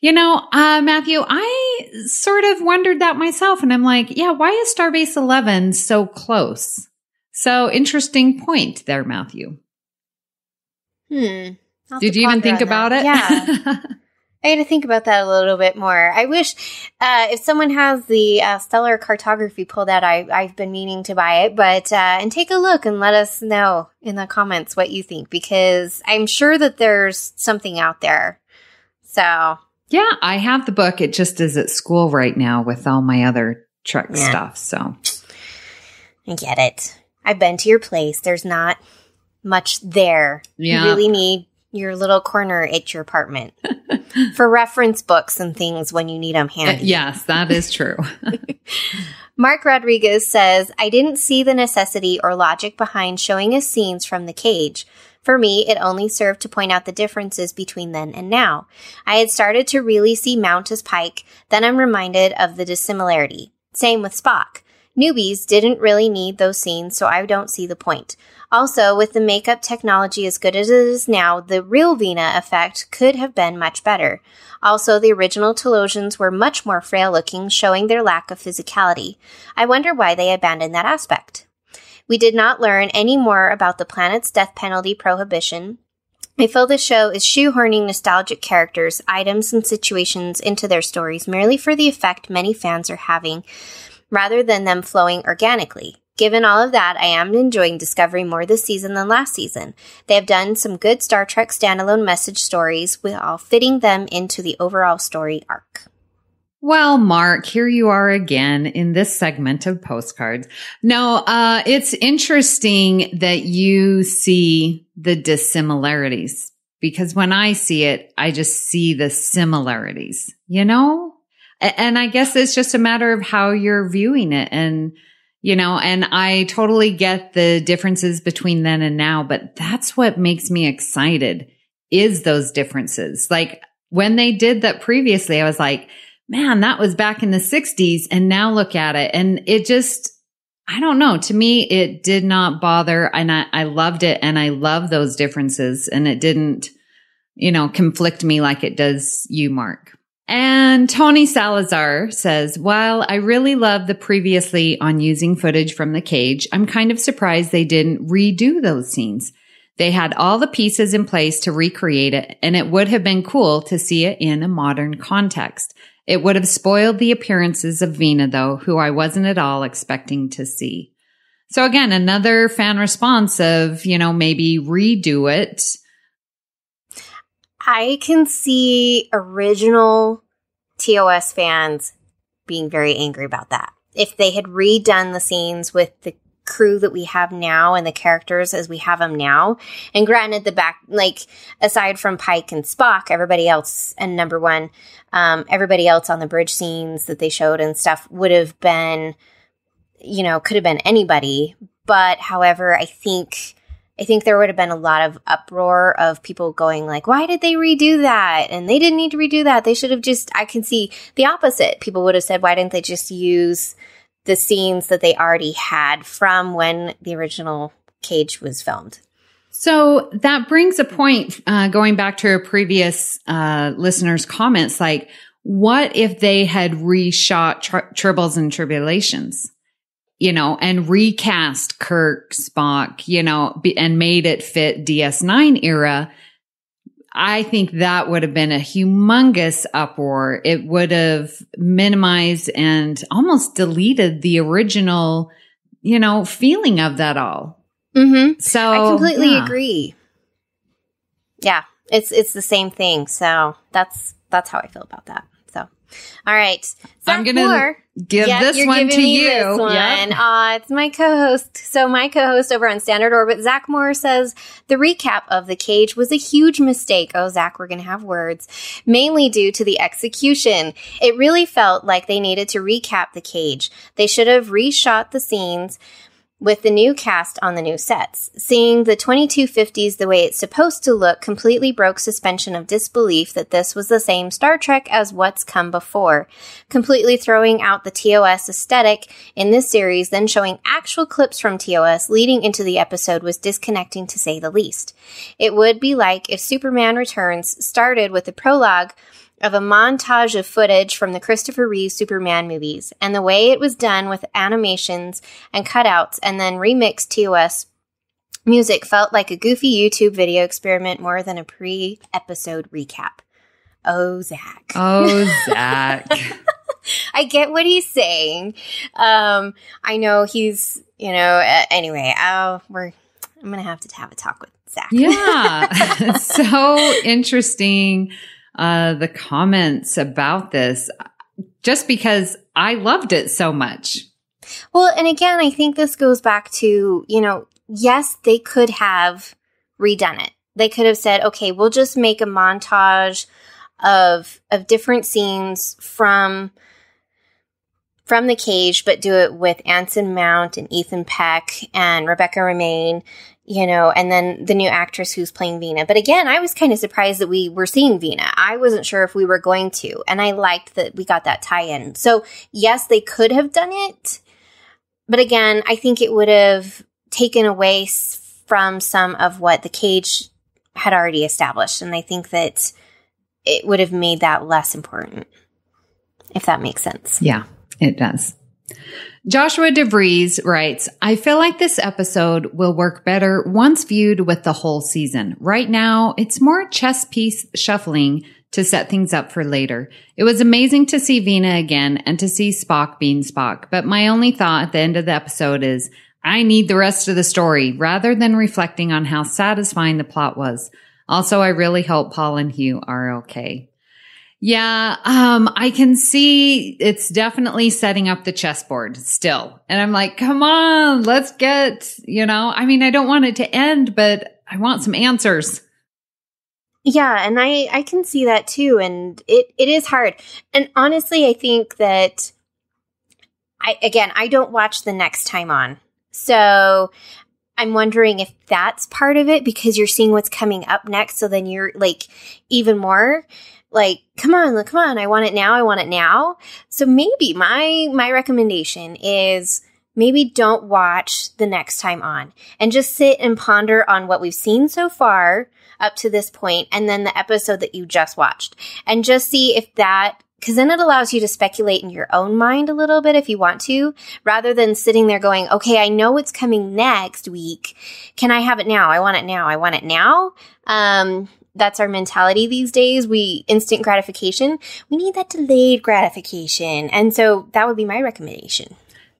You know, uh, Matthew, I sort of wondered that myself and I'm like, yeah, why is Starbase 11 so close? So interesting point there, Matthew. Hmm. Did you even think about it? Yeah. I had to think about that a little bit more. I wish uh, if someone has the uh, stellar cartography pulled out, I, I've been meaning to buy it, but uh, and take a look and let us know in the comments what you think because I'm sure that there's something out there. So yeah, I have the book. It just is at school right now with all my other Trek yeah. stuff. So I get it. I've been to your place. There's not much there. Yeah. You really need your little corner at your apartment for reference books and things when you need them handy. Uh, yes, that is true. Mark Rodriguez says, I didn't see the necessity or logic behind showing us scenes from the cage. For me, it only served to point out the differences between then and now. I had started to really see Mount as Pike, then I'm reminded of the dissimilarity. Same with Spock. Newbies didn't really need those scenes, so I don't see the point. Also, with the makeup technology as good as it is now, the real Vina effect could have been much better. Also, the original Talosians were much more frail looking, showing their lack of physicality. I wonder why they abandoned that aspect. We did not learn any more about the planet's death penalty prohibition. I feel the show is shoehorning nostalgic characters, items, and situations into their stories merely for the effect many fans are having, rather than them flowing organically. Given all of that, I am enjoying Discovery more this season than last season. They have done some good Star Trek standalone message stories while fitting them into the overall story arc. Well, Mark, here you are again in this segment of postcards. No, uh, it's interesting that you see the dissimilarities because when I see it, I just see the similarities, you know? And I guess it's just a matter of how you're viewing it. And, you know, and I totally get the differences between then and now, but that's what makes me excited is those differences. Like when they did that previously, I was like, man, that was back in the 60s. And now look at it. And it just, I don't know. To me, it did not bother. And I, I loved it. And I love those differences. And it didn't, you know, conflict me like it does you, Mark. And Tony Salazar says, while I really love the previously on using footage from the cage, I'm kind of surprised they didn't redo those scenes. They had all the pieces in place to recreate it, and it would have been cool to see it in a modern context. It would have spoiled the appearances of Vina, though, who I wasn't at all expecting to see. So again, another fan response of, you know, maybe redo it. I can see original TOS fans being very angry about that. If they had redone the scenes with the crew that we have now and the characters as we have them now. And granted, the back, like, aside from Pike and Spock, everybody else, and number one, um, everybody else on the bridge scenes that they showed and stuff would have been, you know, could have been anybody. But however, I think, I think there would have been a lot of uproar of people going like, why did they redo that? And they didn't need to redo that. They should have just, I can see the opposite. People would have said, why didn't they just use the scenes that they already had from when the original Cage was filmed. So that brings a point, uh, going back to a previous uh, listener's comments, like, what if they had reshot tri- Tribbles and Tribulations, you know, and recast Kirk, Spock, you know, and made it fit DS9 era? I think that would have been a humongous uproar. It would have minimized and almost deleted the original, you know, feeling of that all. Mm-hmm. So I completely yeah. agree. Yeah, it's it's the same thing. So that's that's how I feel about that. So, all right, Zach I'm gonna Moore. give Yep, this one to you. This one. Yep. Aw, it's my co-host. So my co-host over on Standard Orbit, Zach Moore says the recap of the cage was a huge mistake. Oh, Zach, we're gonna have words. Mainly due to the execution. It really felt like they needed to recap the cage. They should have reshot the scenes with the new cast on the new sets. Seeing the 2250s the way it's supposed to look completely broke suspension of disbelief that this was the same Star Trek as what's come before. Completely throwing out the TOS aesthetic in this series, then showing actual clips from TOS leading into the episode was disconnecting to say the least. It would be like if Superman Returns started with the prologue of a montage of footage from the Christopher Reeve Superman movies, and the way it was done with animations and cutouts and then remixed TOS music felt like a goofy YouTube video experiment more than a pre episode recap. Oh, Zach. Oh, Zach. I get what he's saying. Um, I know he's, you know, uh, anyway, uh, we're, I'm going to have to have a talk with Zach. yeah. so interesting. Uh, the comments about this just because I loved it so much. Well, and again, I think this goes back to, you know, yes, they could have redone it. They could have said, okay, we'll just make a montage of of different scenes from from the cage, but do it with Anson Mount and Ethan Peck and Rebecca Romijn, you know, and then the new actress who's playing Vina. But again, I was kind of surprised that we were seeing Vina. I wasn't sure if we were going to, and I liked that we got that tie in. So, yes, they could have done it. But again, I think it would have taken away from some of what the cage had already established. And I think that it would have made that less important, if that makes sense. Yeah, it does. Joshua DeVries writes, I feel like this episode will work better once viewed with the whole season. Right now, it's more chess piece shuffling to set things up for later. It was amazing to see Vina again and to see Spock being Spock. But my only thought at the end of the episode is, I need the rest of the story rather than reflecting on how satisfying the plot was. Also, I really hope Paul and Hugh are okay. Yeah, um, I can see it's definitely setting up the chessboard still. And I'm like, come on, let's get, you know, I mean, I don't want it to end, but I want some answers. Yeah, and I I can see that too and it it is hard. And honestly, I think that I again, I don't watch the next time on. So, I'm wondering if that's part of it because you're seeing what's coming up next so then you're like even more like come on come on i want it now i want it now so maybe my my recommendation is maybe don't watch the next time on and just sit and ponder on what we've seen so far up to this point and then the episode that you just watched and just see if that because then it allows you to speculate in your own mind a little bit if you want to, rather than sitting there going, okay, I know what's coming next week. Can I have it now? I want it now. I want it now. Um, that's our mentality these days. We instant gratification. We need that delayed gratification. And so that would be my recommendation.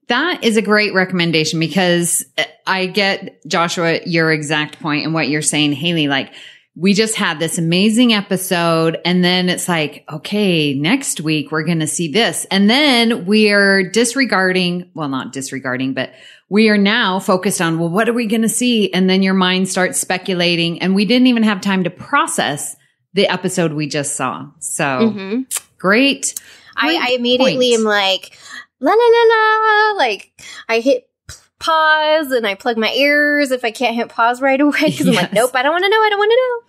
That is a great recommendation because I get Joshua your exact point and what you're saying, Hayley, like we just had this amazing episode and then it's like, okay, next week we're going to see this. And then we're disregarding, well, not disregarding, but we are now focused on, well, what are we going to see? And then your mind starts speculating and we didn't even have time to process the episode we just saw. So mm-hmm. great. I, I, immediately point. am like, la la la la, like I hit pause and I plug my ears if I can't hit pause right away because yes. I'm like, nope, I don't want to know. I don't want to know.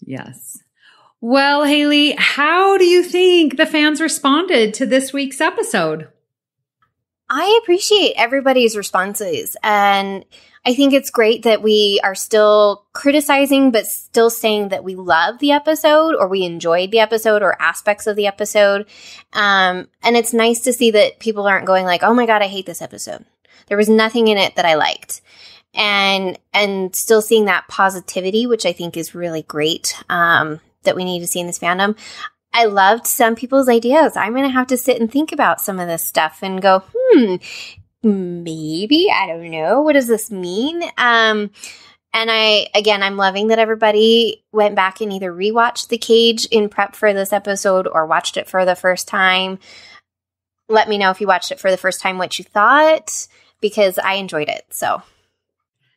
Yes. Well, Hayley, how do you think the fans responded to this week's episode? I appreciate everybody's responses. And I think it's great that we are still criticizing, but still saying that we love the episode or we enjoyed the episode or aspects of the episode. Um, and it's nice to see that people aren't going like, oh my God, I hate this episode. There was nothing in it that I liked. And, and still seeing that positivity, which I think is really great, um, that we need to see in this fandom. I loved some people's ideas. I'm going to have to sit and think about some of this stuff and go, hmm, maybe, I don't know. What does this mean? Um, and I, again, I'm loving that everybody went back and either rewatched The Cage in prep for this episode or watched it for the first time. Let me know if you watched it for the first time what you thought because I enjoyed it. So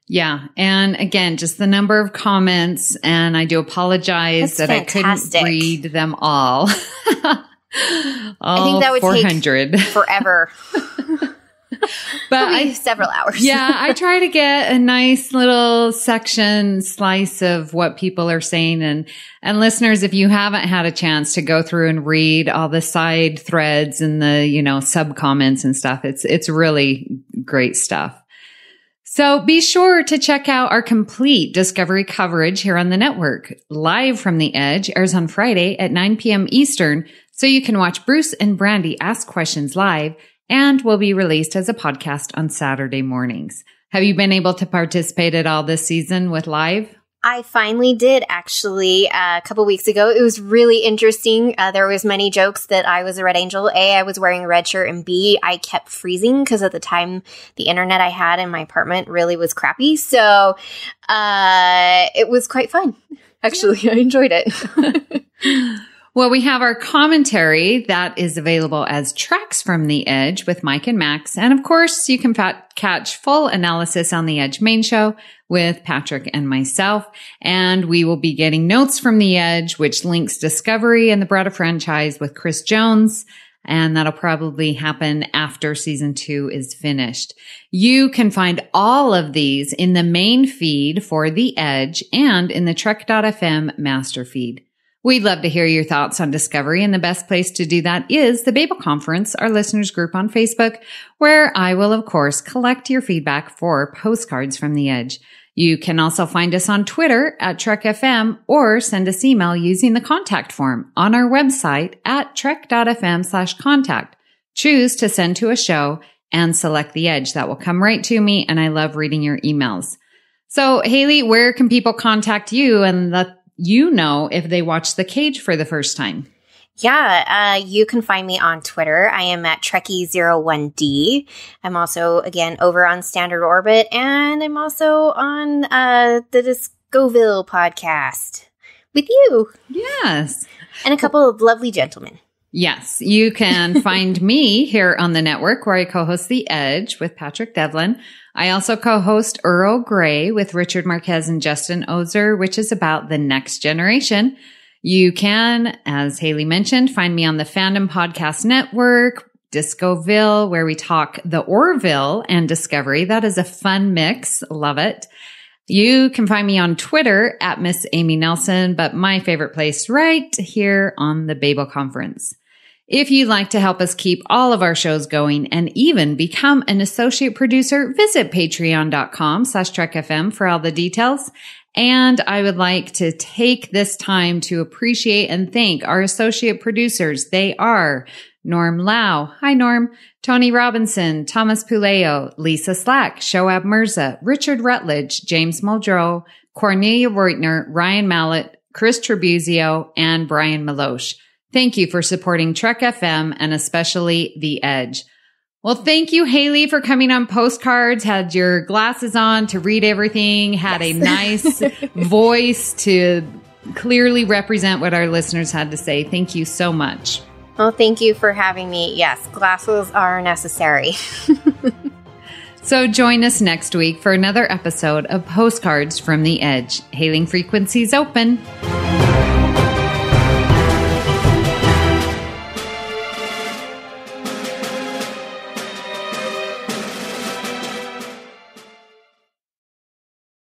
yeah. And again, just the number of comments, and I do apologize That's that fantastic. I couldn't read them all. all I think that would 400. take forever. but I several hours. yeah, I try to get a nice little section slice of what people are saying and and listeners if you haven't had a chance to go through and read all the side threads and the, you know, sub comments and stuff, it's it's really great stuff. So be sure to check out our complete Discovery coverage here on the network. Live from the Edge airs on Friday at 9 p.m. Eastern, so you can watch Bruce and Brandy ask questions live and will be released as a podcast on Saturday mornings. Have you been able to participate at all this season with live? I finally did actually uh, a couple weeks ago. It was really interesting. Uh, there was many jokes that I was a red angel. A, I was wearing a red shirt, and B, I kept freezing because at the time the internet I had in my apartment really was crappy. So uh, it was quite fun. Actually, I enjoyed it. Well, we have our commentary that is available as tracks from the Edge with Mike and Max. And of course, you can catch full analysis on the Edge main show with Patrick and myself. And we will be getting notes from the Edge, which links Discovery and the Bretta franchise with Chris Jones. And that'll probably happen after season two is finished. You can find all of these in the main feed for The Edge and in the Trek.fm master feed. We'd love to hear your thoughts on Discovery, and the best place to do that is the Babel Conference, our listeners group on Facebook, where I will, of course, collect your feedback for postcards from the edge. You can also find us on Twitter at Trek FM or send us email using the contact form on our website at trek.fm slash contact. choose to send to a show and select the edge. That will come right to me. And I love reading your emails. So Hayley, where can people contact you and let you know if they watch The Cage for the first time? Yeah, uh, you can find me on Twitter. I am at Trekkie01D. I'm also, again, over on Standard Orbit, and I'm also on uh, the Discoville podcast with you. Yes. And a couple of lovely gentlemen. Yes, you can find me here on the network where I co-host The Edge with Patrick Devlin. I also co-host Earl Grey with Richard Marquez and Justin Ozer, which is about the next generation. You can, as Hayley mentioned, find me on the Fandom Podcast Network, Discoville, where we talk the Orville and Discovery. That is a fun mix. Love it. You can find me on Twitter at Miss Amy Nelson, but my favorite place right here on the Babel Conference. If you'd like to help us keep all of our shows going and even become an associate producer, visit patreon.com slash trekfm for all the details. And I would like to take this time to appreciate and thank our associate producers. They are Norm Lao. Hi, Norm. Tony Robinson, Thomas Puleo, Lisa Slack, Shoaib Mirza, Richard Rutledge, James Muldrow, Cornelia Reutner, Ryan Maillet, Chris Tribuzio, and Brian Meloche. Thank you for supporting Trek FM and especially The Edge. Well, thank you, Hayley, for coming on postcards, had your glasses on to read everything, had yes. a nice voice to clearly represent what our listeners had to say. Thank you so much. Well, thank you for having me. Yes, glasses are necessary. so join us next week for another episode of Postcards from the Edge. Hailing frequencies open.